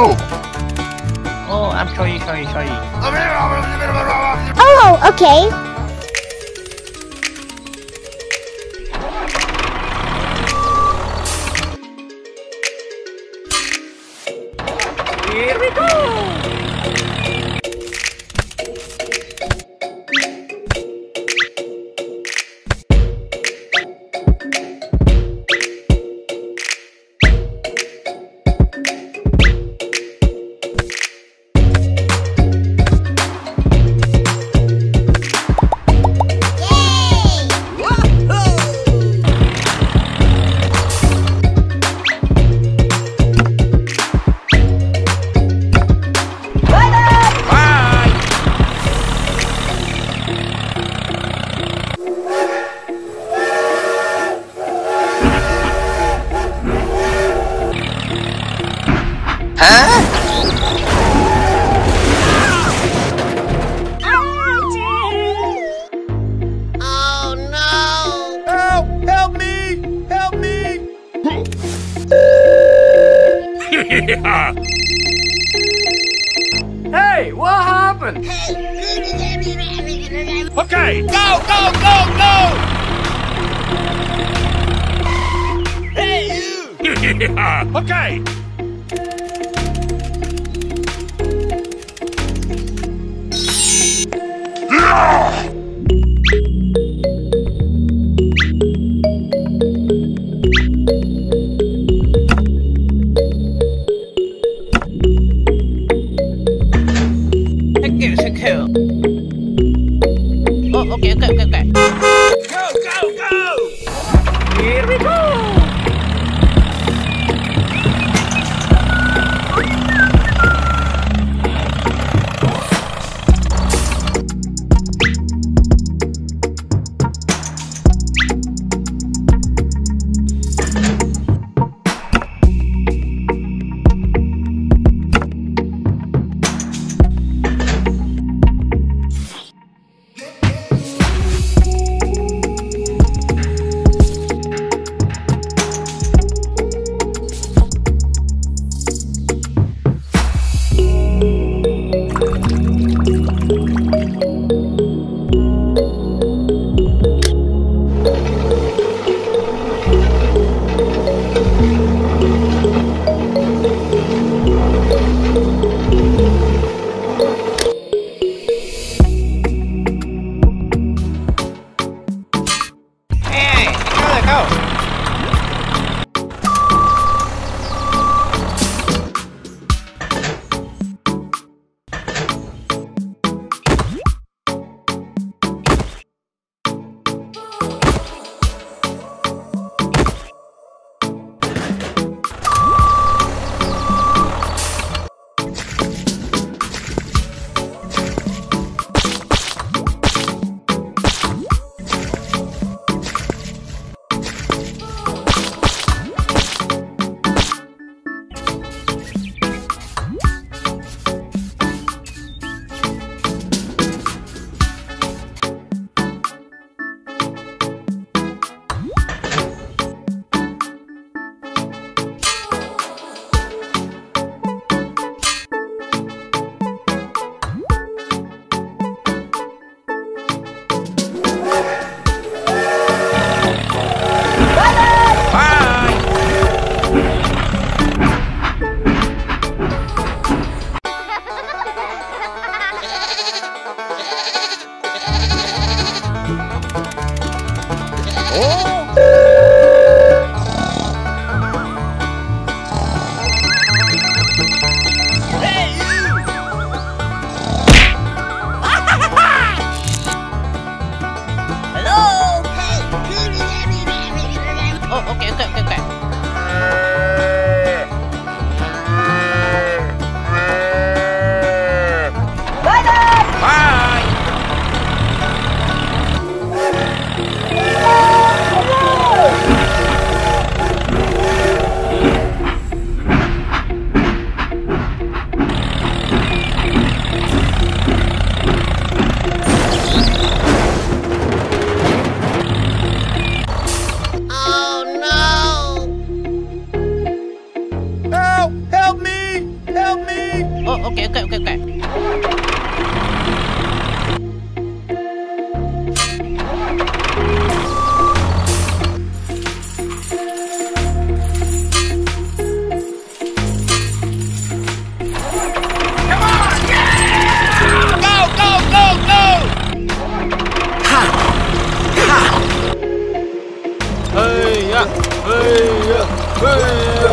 Oh no! Oh, I'm sorry, sorry, sorry. Oh, okay. Here we go! Help! Help me! Help me! Hey, what happened? Okay, go, go, go, go! Hey, you! okay. 哎呀哎呀。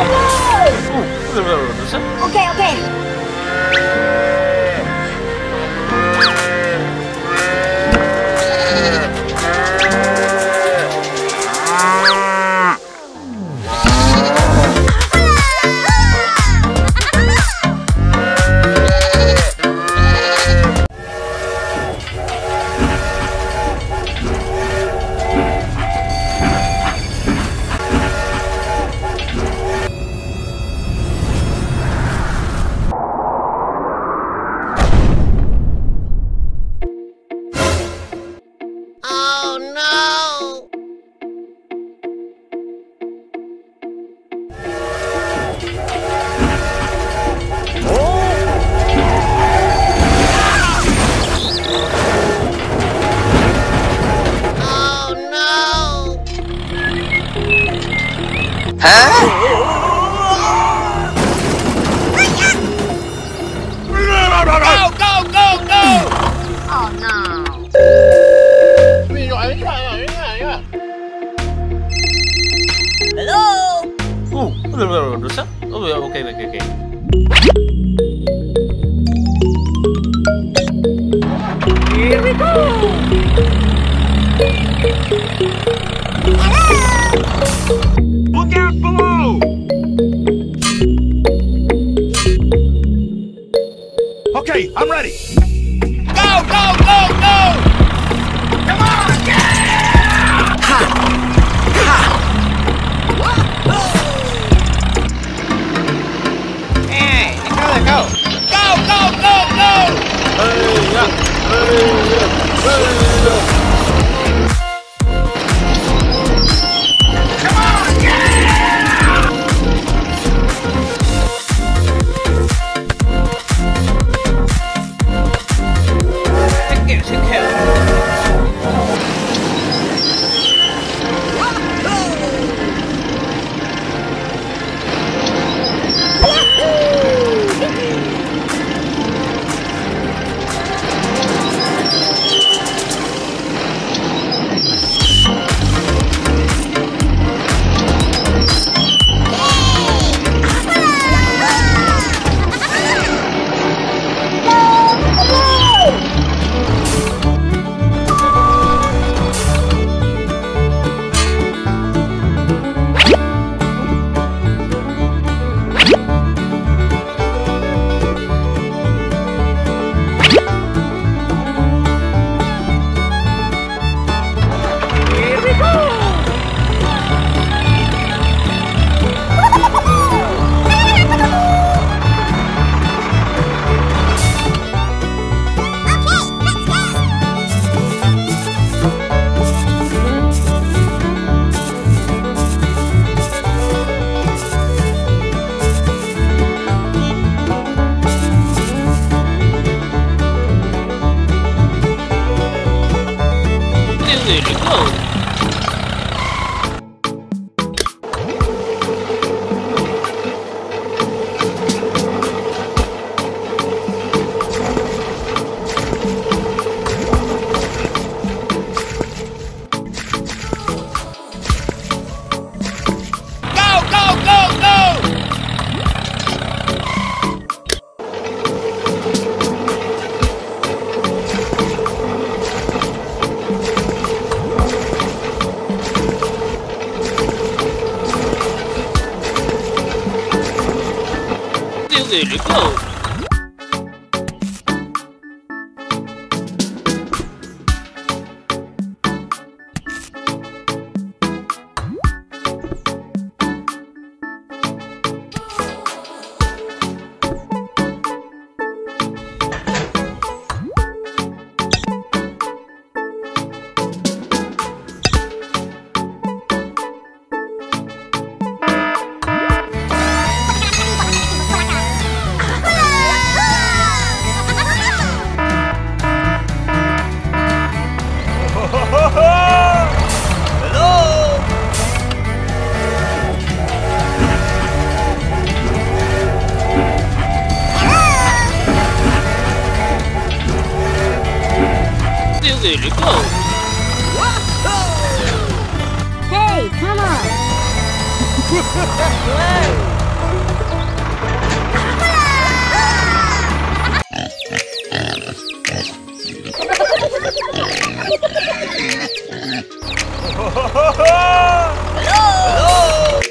어, 어, 어. 오케이 오케이. Huh? Go, go, go, go! Oh, no. Hello? Oh, okay, okay, okay. Here we go!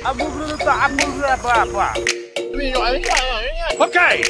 Abu Bruno tá Abu Bruno. É okay.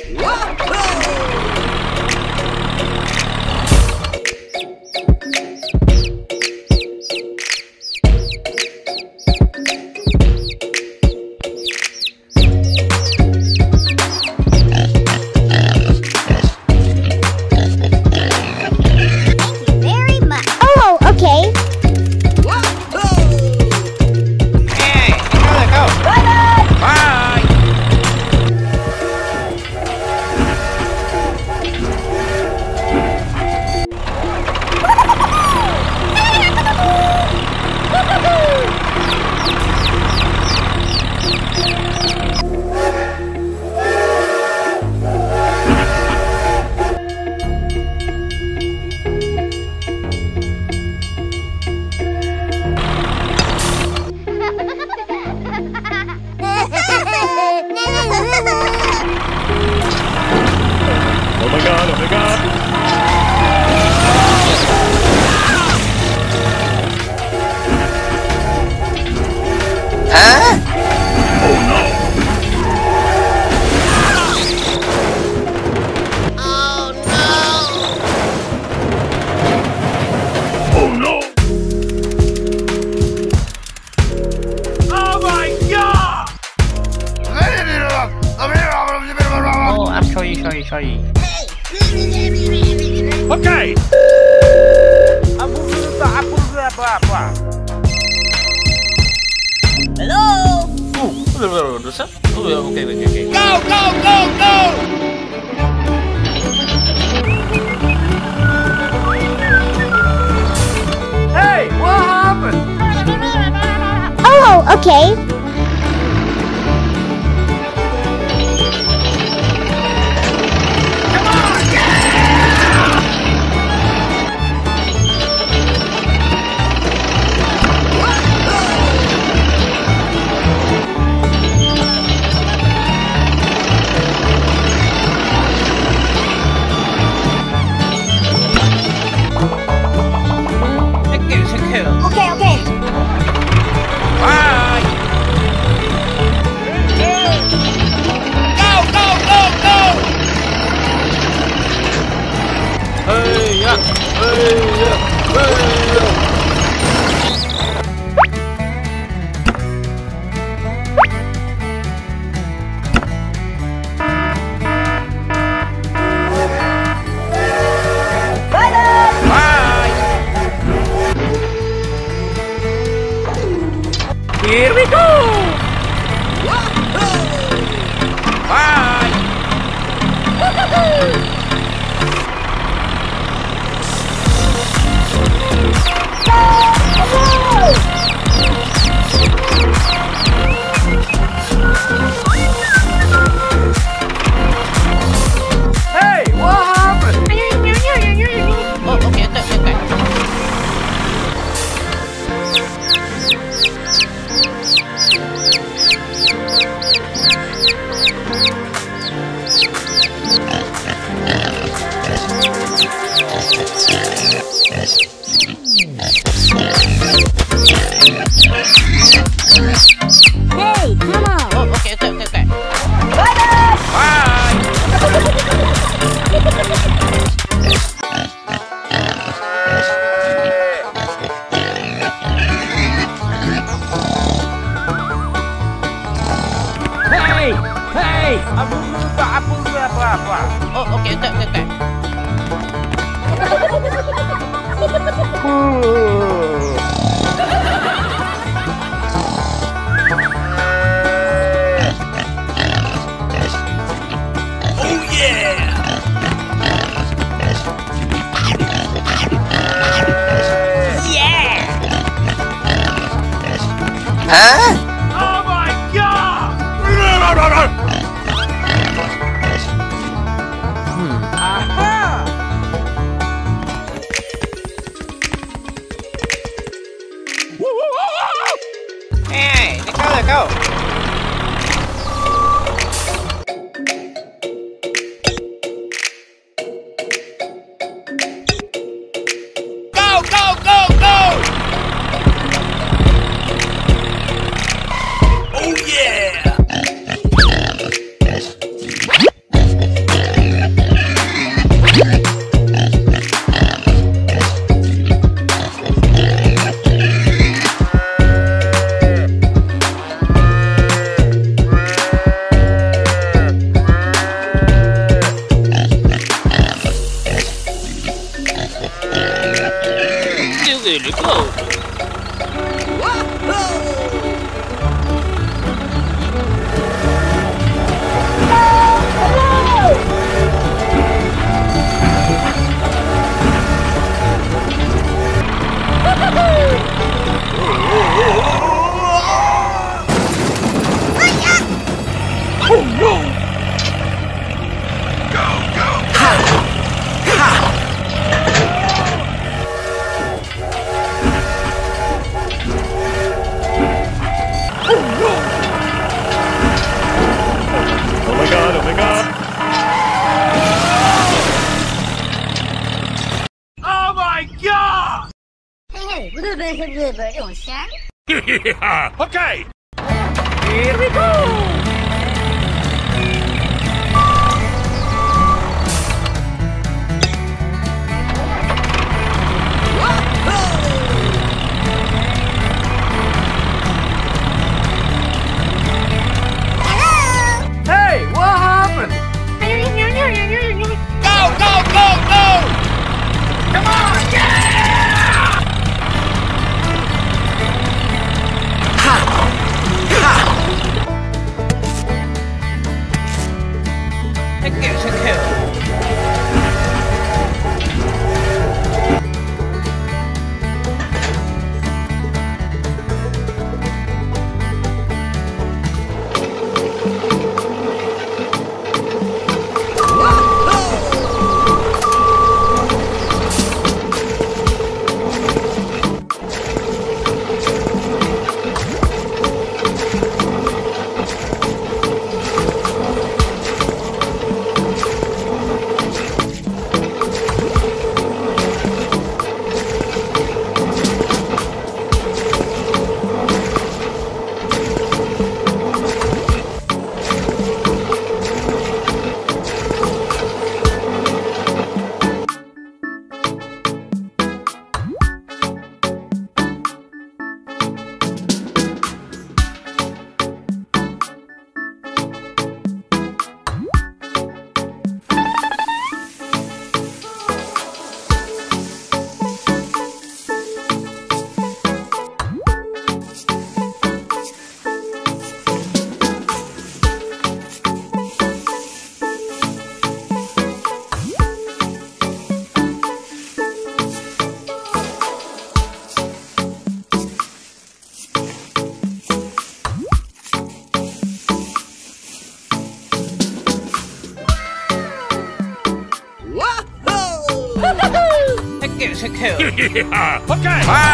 Okay. Bye.